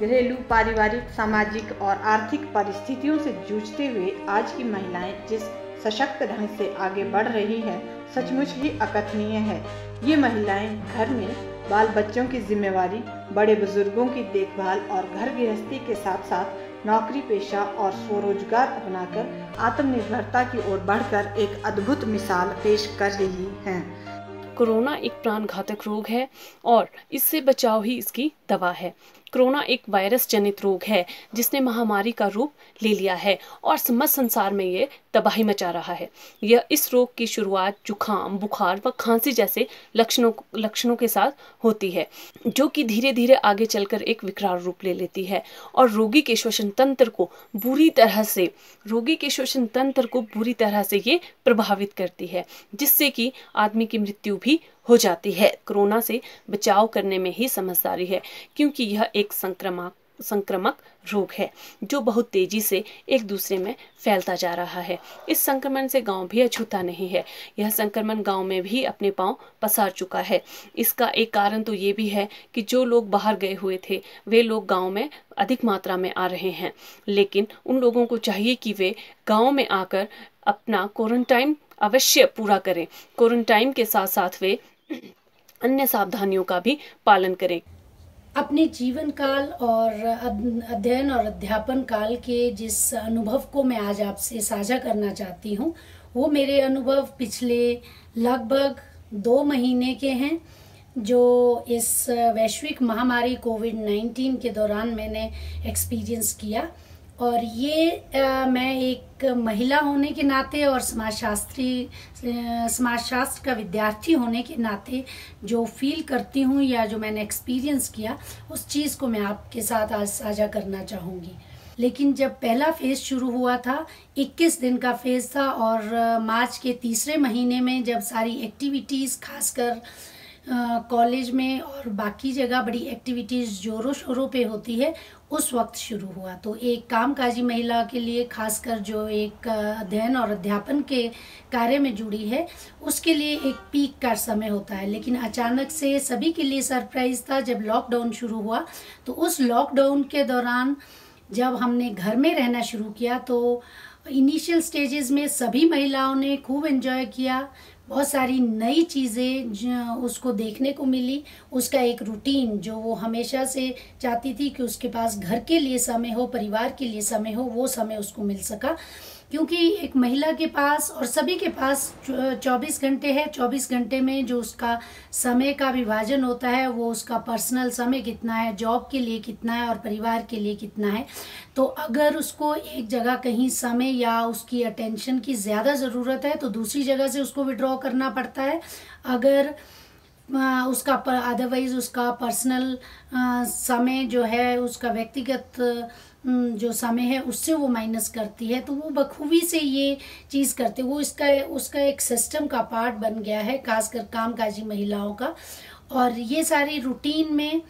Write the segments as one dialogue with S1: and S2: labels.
S1: घरेलू, पारिवारिक, सामाजिक और आर्थिक परिस्थितियों से जूझते हुए आज की महिलाएँ जिस सशक्त ढंग से आगे बढ़ रही हैं, सचमुच ही अकथनीय है। ये महिलाएँ घर में बाल बच्चों की जिम्मेवारी, बड़े बुज़ुर्गों की देखभाल और घर गृहस्थी के साथ साथ नौकरी पेशा और स्वरोजगार अपनाकर आत्मनिर्भरता की ओर बढ़कर एक अद्भुत मिसाल पेश कर रही हैं।
S2: कोरोना एक प्राण घातक रोग है और इससे बचाव ही इसकी दवा है। कोरोना एक वायरस जनित रोग है, जिसने महामारी का रूप ले लिया है और समस्त संसार में ये तबाही मचा रहा है। यह इस रोग की शुरुआत जुखाम, बुखार व खांसी जैसे लक्षणों लक्षणों के साथ होती है, जो कि धीरे धीरे आगे चलकर एक विकराल रूप ले लेती है और रोगी के श्वसन तंत्र को बुरी तरह से रोगी के श्वसन तंत्र को बुरी तरह से ये प्रभावित करती है, जिससे कि आदमी की मृत्यु भी हो जाती है। कोरोना से बचाव करने में ही समझदारी है, क्योंकि यह एक संक्रमक संक्रमक रोग है, जो बहुत तेज़ी से एक दूसरे में फैलता जा रहा है। इस संक्रमण से गाँव भी अछूता नहीं है। यह संक्रमण गाँव में भी अपने पाँव पसार चुका है। इसका एक कारण तो ये भी है कि जो लोग बाहर गए हुए थे, वे लोग गाँव में अधिक मात्रा में आ रहे हैं। लेकिन उन लोगों को चाहिए कि वे गाँव में आकर अपना क्वारंटाइन अवश्य पूरा करें। क्वारंटाइन के साथ साथ वे अन्य सावधानियों का भी पालन करें।
S3: अपने जीवन काल और अध्ययन और अध्यापन काल के जिस अनुभव को मैं आज आपसे साझा करना चाहती हूँ, वो मेरे अनुभव पिछले लगभग दो महीने के हैं, जो इस वैश्विक महामारी कोविड 19 के दौरान मैंने एक्सपीरियंस किया। और ये आ, मैं एक महिला होने के नाते और समाजशास्त्री समाजशास्त्र का विद्यार्थी होने के नाते जो फील करती हूँ या जो मैंने एक्सपीरियंस किया उस चीज़ को मैं आपके साथ आज साझा करना चाहूँगी। लेकिन जब पहला फ़ेज़ शुरू हुआ था 21 दिन का फ़ेज़ था और मार्च के तीसरे महीने में जब सारी एक्टिविटीज़ खासकर कॉलेज में और बाकी जगह बड़ी एक्टिविटीज़ जोरों शोरों पे होती है, उस वक्त शुरू हुआ। तो एक कामकाजी महिला के लिए, खासकर जो एक अध्ययन और अध्यापन के कार्य में जुड़ी है, उसके लिए एक पीक का समय होता है। लेकिन अचानक से सभी के लिए सरप्राइज़ था जब लॉकडाउन शुरू हुआ। तो उस लॉकडाउन के दौरान जब हमने घर में रहना शुरू किया तो इनिशियल स्टेजेस में सभी महिलाओं ने खूब एंजॉय किया। बहुत सारी नई चीज़ें उसको देखने को मिली। उसका एक रूटीन जो वो हमेशा से चाहती थी कि उसके पास घर के लिए समय हो, परिवार के लिए समय हो, वो समय उसको मिल सका। क्योंकि एक महिला के पास और सभी के पास 24 घंटे है। 24 घंटे में जो उसका समय का विभाजन होता है, वो उसका पर्सनल समय कितना है जॉब के लिए कितना है और परिवार के लिए कितना है। तो अगर उसको एक जगह कहीं समय या उसकी अटेंशन की ज़्यादा ज़रूरत है तो दूसरी जगह से उसको विड्रॉ करना पड़ता है। अगर उसका अदरवाइज़ उसका पर्सनल समय जो है, उसका व्यक्तिगत जो समय है, उससे वो माइनस करती है। तो वो बखूबी से ये चीज़ करते वो इसका, उसका एक सिस्टम का पार्ट बन गया है, खासकर कामकाजी महिलाओं का। और ये सारी रूटीन में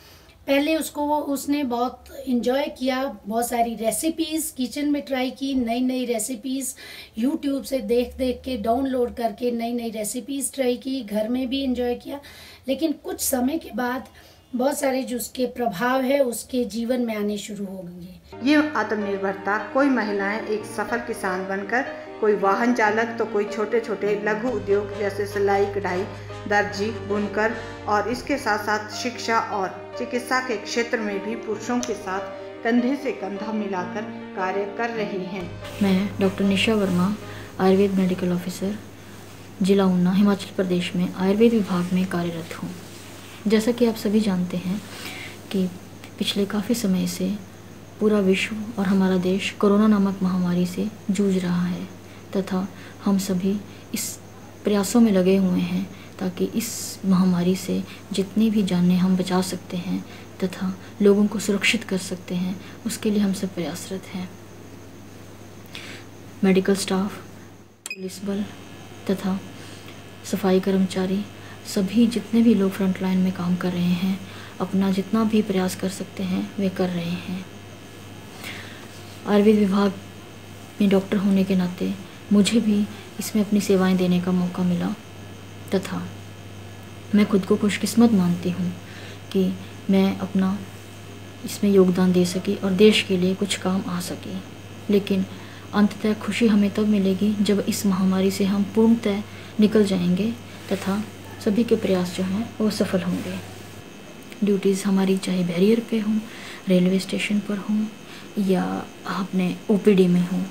S3: पहले उसको उसने बहुत इन्जॉय किया। बहुत सारी रेसिपीज़ किचन में ट्राई की नई नई रेसिपीज़ यूट्यूब से देख देख के डाउनलोड करके नई नई रेसिपीज़ ट्राई की, घर में भी इन्जॉय किया। लेकिन कुछ समय के बाद बहुत सारे जो उसके प्रभाव है उसके जीवन में आने शुरू होंगे
S1: ये आत्मनिर्भरता कोई महिलाएँ एक सफल किसान बनकर कोई वाहन चालक तो कोई छोटे छोटे लघु उद्योग जैसे सिलाई कढ़ाई दर्जी बुनकर और इसके साथ साथ शिक्षा और चिकित्सा के क्षेत्र में भी पुरुषों के साथ कंधे से कंधा मिलाकर कार्य कर रही हैं।
S4: मैं doctor Nisha Verma Ayurveda medical officer जिला ऊना हिमाचल प्रदेश में आयुर्वेद विभाग में कार्यरत हूँ। जैसा कि आप सभी जानते हैं कि पिछले काफ़ी समय से पूरा विश्व और हमारा देश कोरोना नामक महामारी से जूझ रहा है, तथा हम सभी इस प्रयासों में लगे हुए हैं ताकि इस महामारी से जितनी भी जानें हम बचा सकते हैं तथा लोगों को सुरक्षित कर सकते हैं, उसके लिए हम सब प्रयासरत हैं। मेडिकल स्टाफ, पुलिस बल तथा सफ़ाई कर्मचारी सभी जितने भी लोग फ्रंट लाइन में काम कर रहे हैं, अपना जितना भी प्रयास कर सकते हैं, वे कर रहे हैं। आयुर्वेद विभाग में डॉक्टर होने के नाते मुझे भी इसमें अपनी सेवाएँ देने का मौका मिला। तथा मैं खुद को खुशकिस्मत मानती हूँ कि मैं अपना इसमें योगदान दे सकी और देश के लिए कुछ काम आ सके। लेकिन अंततः खुशी हमें तब मिलेगी जब इस महामारी से हम पूर्णतः निकल जाएँगे तथा सभी के प्रयास जो हैं, वो सफल होंगे। ड्यूटीज़ हमारी चाहे बैरियर पे हों रेलवे स्टेशन पर हों, या अपने ओपीडी में हों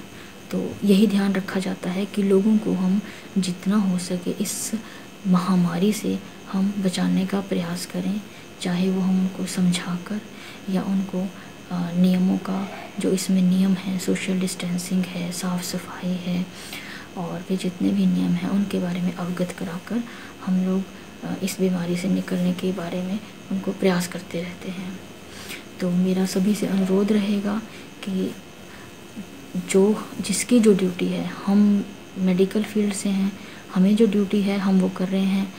S4: तो यही ध्यान रखा जाता है कि लोगों को हम जितना हो सके इस महामारी से हम बचाने का प्रयास करें, चाहे वो हम उनको समझा कर या उनको नियमों का, जो इसमें नियम है सोशल डिस्टेंसिंग है, साफ़ सफ़ाई है, और भी जितने भी नियम हैं, उनके बारे में अवगत कराकर हम लोग इस बीमारी से निकलने के बारे में उनको प्रयास करते रहते हैं। तो मेरा सभी से अनुरोध रहेगा कि जो, जिसकी जो ड्यूटी है, हम मेडिकल फ़ील्ड से हैं, हमें जो ड्यूटी है, हम वो कर रहे हैं।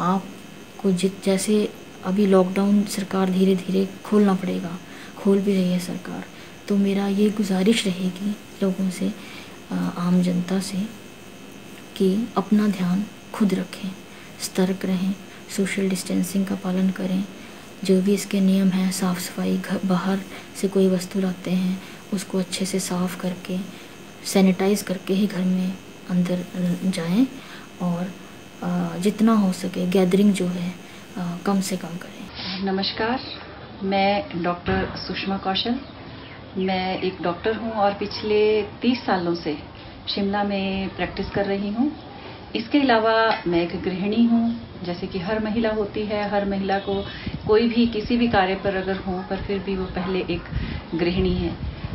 S4: आपको जित, जैसे अभी लॉकडाउन सरकार धीरे धीरे खोलना पड़ेगा, खोल भी रही है सरकार तो मेरा ये गुजारिश रहेगी लोगों से आम जनता से कि अपना ध्यान खुद रखें। सतर्क रहें सोशल डिस्टेंसिंग का पालन करें। जो भी इसके नियम हैं साफ़ सफ़ाई घर, बाहर से कोई वस्तु लाते हैं, उसको अच्छे से साफ़ करके सैनिटाइज करके ही घर में अंदर जाएँ और जितना हो सके गैदरिंग जो है कम से कम करें।
S5: नमस्कार, मैं डॉक्टर सुषमा कौशल। मैं एक डॉक्टर हूँ और पिछले 30 सालों से शिमला में प्रैक्टिस कर रही हूँ। इसके अलावा मैं एक गृहिणी हूँ, जैसे कि हर महिला होती है, हर महिला को कोई भी, किसी भी कार्य पर अगर हो, पर फिर भी वो पहले एक गृहिणी है।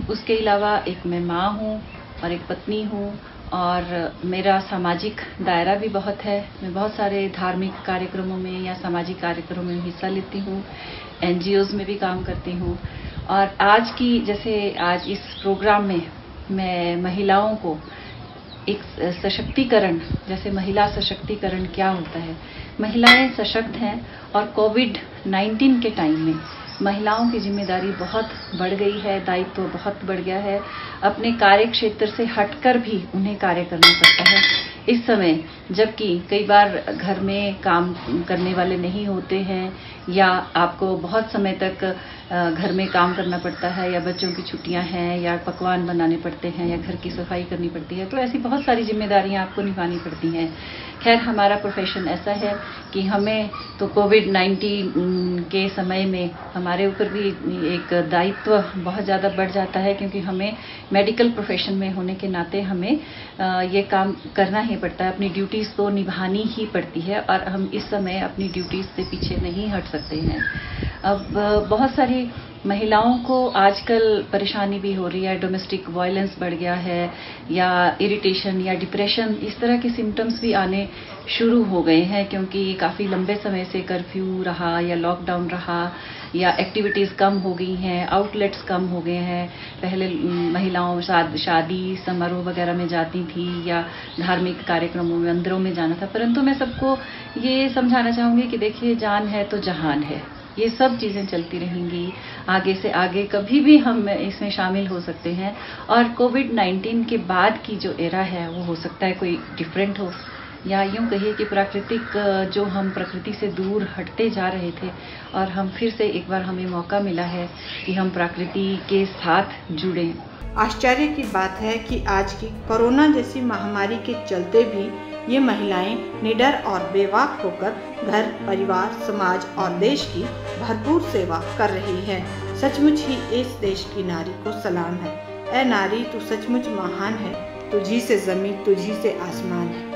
S5: उसके अलावा एक मैं माँ हूँ और एक पत्नी हूँ और मेरा सामाजिक दायरा भी बहुत है। मैं बहुत सारे धार्मिक कार्यक्रमों में या सामाजिक कार्यक्रमों में हिस्सा लेती हूँ एन में भी काम करती हूँ। और आज की, जैसे आज इस प्रोग्राम में मैं महिलाओं को एक सशक्तिकरण, जैसे महिला सशक्तिकरण क्या होता है? महिलाएँ सशक्त हैं और कोविड 19 के टाइम में महिलाओं की ज़िम्मेदारी बहुत बढ़ गई है, दायित्व तो बहुत बढ़ गया है। अपने कार्य क्षेत्र से हटकर भी उन्हें कार्य करना पड़ता है। इस समय, जबकि कई बार घर में काम करने वाले नहीं होते हैं या आपको बहुत समय तक घर में काम करना पड़ता है या बच्चों की छुट्टियाँ हैं या पकवान बनाने पड़ते हैं या घर की सफ़ाई करनी पड़ती है तो ऐसी बहुत सारी जिम्मेदारियाँ आपको निभानी पड़ती हैं। खैर, हमारा प्रोफेशन ऐसा है कि हमें तो कोविड 19 के समय में हमारे ऊपर भी एक दायित्व बहुत ज़्यादा बढ़ जाता है, क्योंकि हमें मेडिकल प्रोफेशन में होने के नाते हमें ये काम करना ही पड़ता है, अपनी ड्यूटीज़ को निभानी ही पड़ती है, और हम इस समय अपनी ड्यूटीज़ से पीछे नहीं हट सकते हैं। अब बहुत सारी महिलाओं को आजकल परेशानी भी हो रही है डोमेस्टिक वायलेंस बढ़ गया है, या इरिटेशन या डिप्रेशन इस तरह के सिम्टम्स भी आने शुरू हो गए हैं, क्योंकि काफ़ी लंबे समय से कर्फ्यू रहा या लॉकडाउन रहा, या एक्टिविटीज़ कम हो गई हैं आउटलेट्स कम हो गए हैं। पहले महिलाओं शादी समारोह वगैरह में जाती थी या धार्मिक कार्यक्रमों में मंदिरों में जाना था। परंतु मैं सबको ये समझाना चाहूँगी कि देखिए, जान है तो जहान है। ये सब चीज़ें चलती रहेंगी। आगे से आगे कभी भी हम इसमें शामिल हो सकते हैं। और कोविड 19 के बाद की जो एरा है, वो हो सकता है कोई डिफरेंट हो। या यूँ कहिए कि प्राकृतिक, जो हम प्रकृति से दूर हटते जा रहे थे, और हम फिर से एक बार हमें मौका मिला है कि हम प्रकृति के साथ जुड़ें।
S1: आश्चर्य की बात है कि आज की कोरोना जैसी महामारी के चलते भी ये महिलाएँ निडर और बेवाक होकर घर, परिवार, समाज और देश की भरपूर सेवा कर रही है। सचमुच ही इस देश की नारी को सलाम है। ए नारी, तू सचमुच महान है। तुझी से ज़मीन, तुझी से आसमान है।